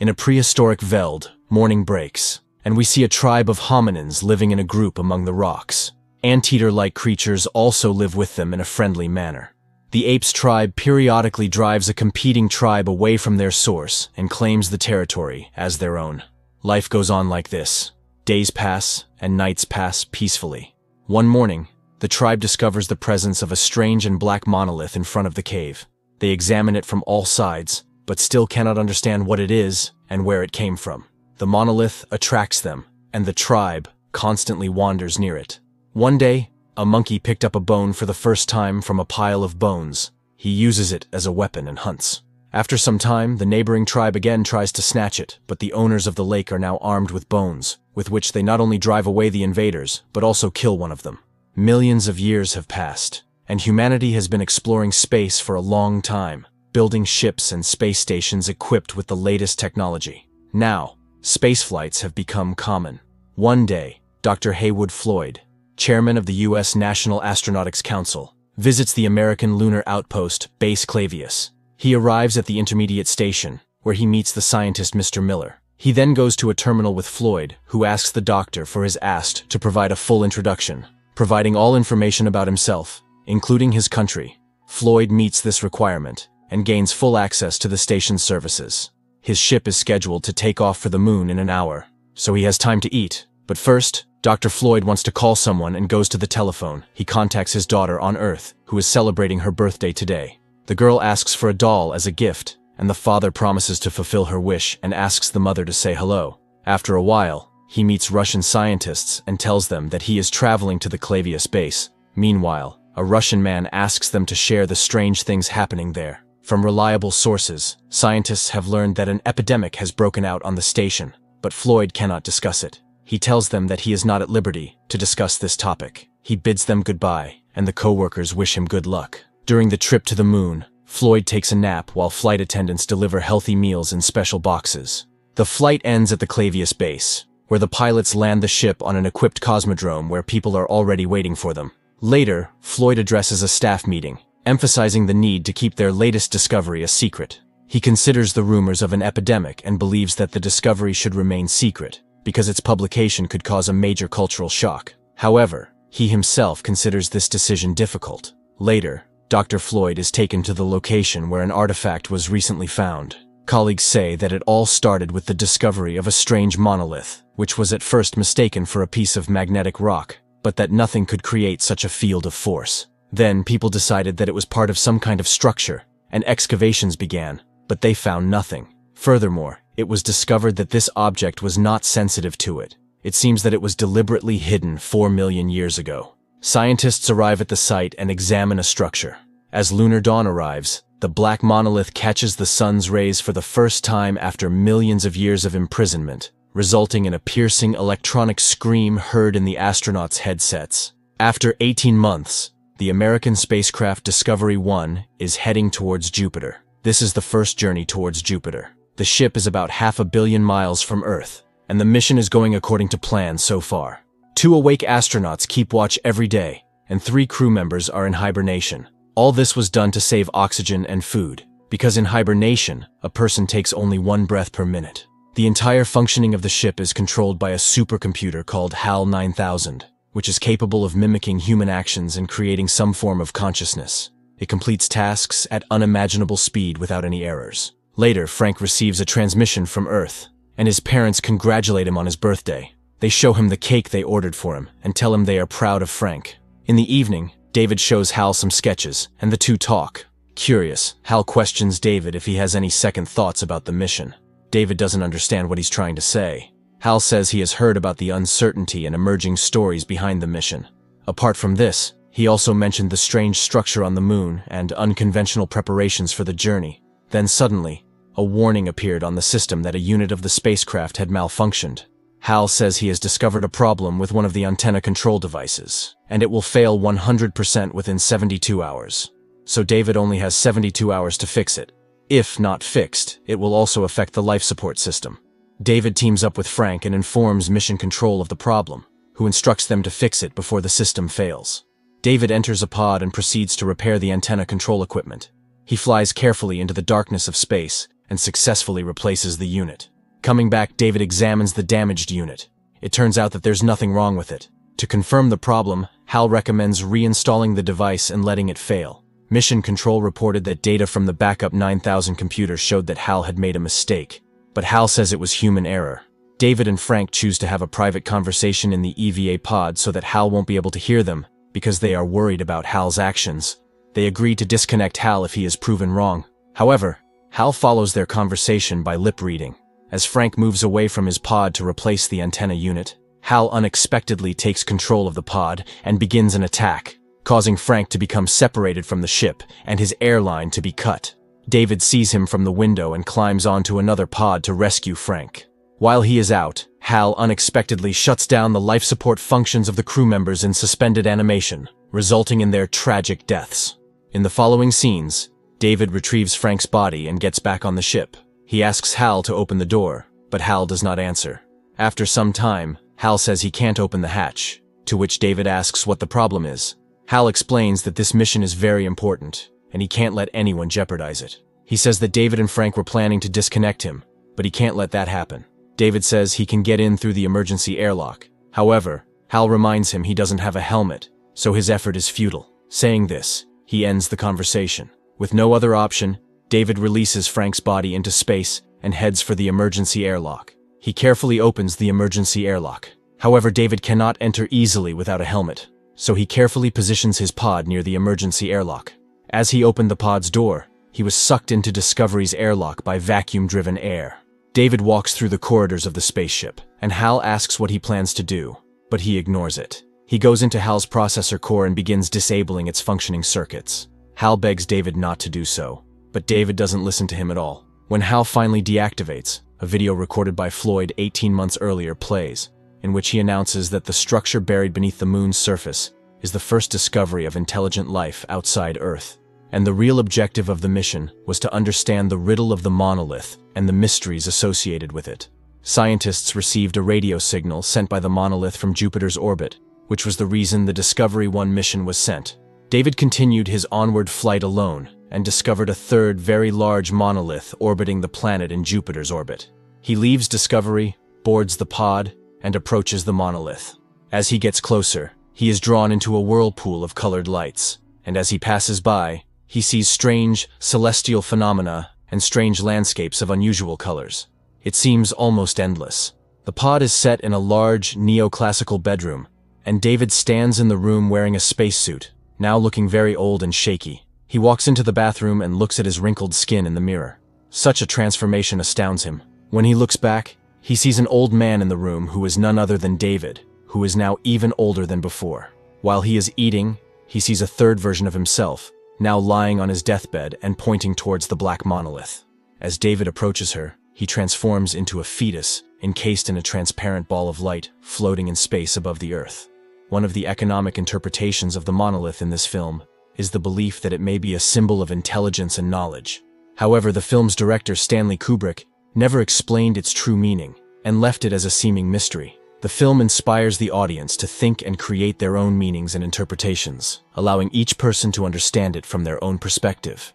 In a prehistoric veld, morning breaks, and we see a tribe of hominins living in a group among the rocks. Anteater-like creatures also live with them in a friendly manner. The apes tribe periodically drives a competing tribe away from their source and claims the territory as their own. Life goes on like this. Days pass, and nights pass peacefully. One morning, the tribe discovers the presence of a strange and black monolith in front of the cave. They examine it from all sides, but still cannot understand what it is and where it came from. The monolith attracts them, and the tribe constantly wanders near it. One day, a monkey picked up a bone for the first time from a pile of bones. He uses it as a weapon and hunts. After some time, the neighboring tribe again tries to snatch it, but the owners of the lake are now armed with bones, with which they not only drive away the invaders, but also kill one of them. Millions of years have passed, and humanity has been exploring space for a long time building ships and space stations equipped with the latest technology. Now, space flights have become common. One day, Dr. Heywood Floyd, chairman of the U.S. National Astronautics Council, visits the American lunar outpost, Base Clavius. He arrives at the intermediate station, where he meets the scientist Mr. Miller. He then goes to a terminal with Floyd, who asks the doctor for his AST to provide a full introduction, providing all information about himself, including his country. Floyd meets this requirement, and gains full access to the station's services. His ship is scheduled to take off for the moon in an hour, so he has time to eat. But first, Dr. Floyd wants to call someone and goes to the telephone. He contacts his daughter on Earth, who is celebrating her birthday today. The girl asks for a doll as a gift, and the father promises to fulfill her wish and asks the mother to say hello. After a while, he meets Russian scientists and tells them that he is traveling to the Clavius base. Meanwhile, a Russian man asks them to share the strange things happening there. From reliable sources, scientists have learned that an epidemic has broken out on the station, but Floyd cannot discuss it. He tells them that he is not at liberty to discuss this topic. He bids them goodbye, and the co-workers wish him good luck. During the trip to the moon, Floyd takes a nap while flight attendants deliver healthy meals in special boxes. The flight ends at the Clavius base, where the pilots land the ship on an equipped cosmodrome where people are already waiting for them. Later, Floyd addresses a staff meeting, emphasizing the need to keep their latest discovery a secret. He considers the rumors of an epidemic and believes that the discovery should remain secret, because its publication could cause a major cultural shock. However, he himself considers this decision difficult. Later, Dr. Floyd is taken to the location where an artifact was recently found. Colleagues say that it all started with the discovery of a strange monolith, which was at first mistaken for a piece of magnetic rock, but that nothing could create such a field of force. Then people decided that it was part of some kind of structure, and excavations began, but they found nothing. Furthermore, it was discovered that this object was not sensitive to it. It seems that it was deliberately hidden four million years ago. Scientists arrive at the site and examine a structure. As lunar dawn arrives, the black monolith catches the sun's rays for the first time after millions of years of imprisonment, resulting in a piercing electronic scream heard in the astronauts' headsets. After 18 months, the American spacecraft Discovery 1 is heading towards Jupiter. This is the first journey towards Jupiter. The ship is about half a billion miles from Earth, and the mission is going according to plan so far. Two awake astronauts keep watch every day, and three crew members are in hibernation. All this was done to save oxygen and food, because in hibernation, a person takes only one breath per minute. The entire functioning of the ship is controlled by a supercomputer called HAL 9000 which is capable of mimicking human actions and creating some form of consciousness. It completes tasks at unimaginable speed without any errors. Later, Frank receives a transmission from Earth, and his parents congratulate him on his birthday. They show him the cake they ordered for him and tell him they are proud of Frank. In the evening, David shows Hal some sketches, and the two talk. Curious, Hal questions David if he has any second thoughts about the mission. David doesn't understand what he's trying to say. Hal says he has heard about the uncertainty and emerging stories behind the mission. Apart from this, he also mentioned the strange structure on the moon and unconventional preparations for the journey. Then suddenly, a warning appeared on the system that a unit of the spacecraft had malfunctioned. Hal says he has discovered a problem with one of the antenna control devices, and it will fail 100% within 72 hours. So David only has 72 hours to fix it. If not fixed, it will also affect the life support system. David teams up with Frank and informs Mission Control of the problem, who instructs them to fix it before the system fails. David enters a pod and proceeds to repair the antenna control equipment. He flies carefully into the darkness of space and successfully replaces the unit. Coming back, David examines the damaged unit. It turns out that there's nothing wrong with it. To confirm the problem, HAL recommends reinstalling the device and letting it fail. Mission Control reported that data from the backup 9000 computer showed that HAL had made a mistake, but HAL says it was human error. David and Frank choose to have a private conversation in the EVA pod so that HAL won't be able to hear them because they are worried about HAL's actions. They agree to disconnect HAL if he is proven wrong. However, HAL follows their conversation by lip reading. As Frank moves away from his pod to replace the antenna unit, HAL unexpectedly takes control of the pod and begins an attack, causing Frank to become separated from the ship and his airline to be cut. David sees him from the window and climbs onto another pod to rescue Frank. While he is out, HAL unexpectedly shuts down the life support functions of the crew members in suspended animation, resulting in their tragic deaths. In the following scenes, David retrieves Frank's body and gets back on the ship. He asks Hal to open the door, but Hal does not answer. After some time, Hal says he can't open the hatch, to which David asks what the problem is. Hal explains that this mission is very important, and he can't let anyone jeopardize it. He says that David and Frank were planning to disconnect him, but he can't let that happen. David says he can get in through the emergency airlock. However, Hal reminds him he doesn't have a helmet, so his effort is futile. Saying this, he ends the conversation. With no other option, David releases Frank's body into space and heads for the emergency airlock. He carefully opens the emergency airlock. However, David cannot enter easily without a helmet, so he carefully positions his pod near the emergency airlock. As he opened the pod's door, he was sucked into Discovery's airlock by vacuum-driven air. David walks through the corridors of the spaceship, and Hal asks what he plans to do, but he ignores it. He goes into Hal's processor core and begins disabling its functioning circuits. Hal begs David not to do so, but David doesn't listen to him at all. When Hal finally deactivates, a video recorded by Floyd 18 months earlier plays, in which he announces that the structure buried beneath the moon's surface is the first discovery of intelligent life outside Earth. And the real objective of the mission was to understand the riddle of the monolith and the mysteries associated with it. Scientists received a radio signal sent by the monolith from Jupiter's orbit, which was the reason the Discovery 1 mission was sent. David continued his onward flight alone and discovered a third very large monolith orbiting the planet in Jupiter's orbit. He leaves Discovery, boards the pod, and approaches the monolith. As he gets closer, he is drawn into a whirlpool of colored lights, and as he passes by, he sees strange, celestial phenomena and strange landscapes of unusual colors. It seems almost endless. The pod is set in a large, neoclassical bedroom, and David stands in the room wearing a spacesuit, now looking very old and shaky. He walks into the bathroom and looks at his wrinkled skin in the mirror. Such a transformation astounds him. When he looks back, he sees an old man in the room who is none other than David, who is now even older than before. While he is eating, he sees a third version of himself, now lying on his deathbed and pointing towards the black monolith. As David approaches her, he transforms into a fetus encased in a transparent ball of light floating in space above the earth. One of the economic interpretations of the monolith in this film is the belief that it may be a symbol of intelligence and knowledge. However, the film's director Stanley Kubrick never explained its true meaning and left it as a seeming mystery. The film inspires the audience to think and create their own meanings and interpretations, allowing each person to understand it from their own perspective.